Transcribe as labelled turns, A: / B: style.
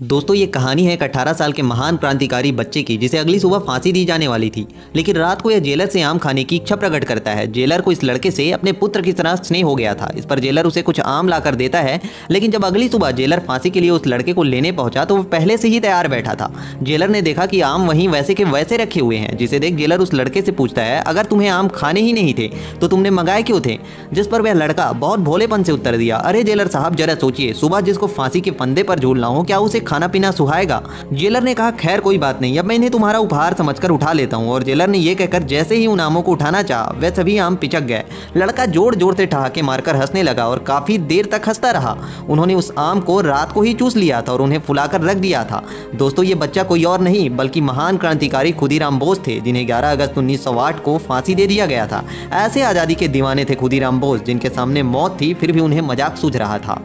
A: दोस्तों, ये कहानी है एक 18 साल के महान क्रांतिकारी बच्चे की, जिसे अगली सुबह फांसी दी जाने वाली थी। लेकिन रात को यह जेलर से आम खाने की इच्छा प्रकट करता है। जेलर को इस लड़के से अपने पुत्र की तरह स्नेह हो गया था। इस पर जेलर उसे कुछ आम लाकर देता है, लेकिन जब अगली सुबह जेलर फांसी के लिए उस लड़के को लेने पहुँचा तो वह पहले से ही तैयार बैठा था। जेलर ने देखा कि आम वहीं वैसे के वैसे रखे हुए हैं, जिसे देख जेलर उस लड़के से पूछता है, अगर तुम्हें आम खाने ही नहीं थे तो तुमने मंगाए क्यों थे? जिस पर वह लड़का बहुत भोलेपन से उत्तर दिया, अरे जेलर साहब, जरा सोचिए, सुबह जिसको फांसी के फंदे पर झूलना हो, क्या उसे खाना पीना सुहाएगा। जेलर ने कहा, खैर, कोई बात नहीं, अब मैं इन्हें तुम्हारा उपहार समझकर उठा लेता हूँ। और जेलर ने यह कहकर, जैसे ही उन आमों को उठाना चाहा, वह सभी आम पिचक गए। लड़का ज़ोर ज़ोर से ठहाके मारकर हंसने लगा और काफ़ी देर तक हंसता रहा। उन्होंने उस आम को रात को ही चूस लिया था और उन्हें फुलाकर रख दिया था। दोस्तों, ये बच्चा कोई और नहीं, बल्कि महान क्रांतिकारी खुदीराम बोस थे, जिन्हें 11 अगस्त उन्नीस सौ आठ को फांसी दे दिया गया था। ऐसे आज़ादी के दीवाने थे खुदीराम बोस, जिनके सामने मौत थी, फिर भी उन्हें मज़ाक सूझ रहा था।